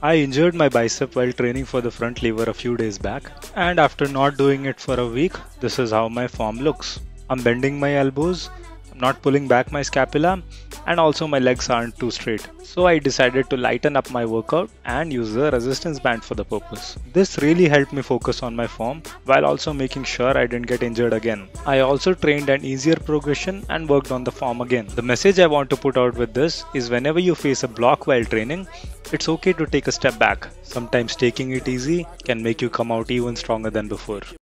I injured my bicep while training for the front lever a few days back, and after not doing it for a week, this is how my form looks. I'm bending my elbows, I'm not pulling back my scapula, and also my legs aren't too straight. So I decided to lighten up my workout and use the resistance band for the purpose. This really helped me focus on my form while also making sure I didn't get injured again. I also trained an easier progression and worked on the form again. The message I want to put out with this is whenever you face a block while training, it's okay to take a step back. Sometimes taking it easy can make you come out even stronger than before.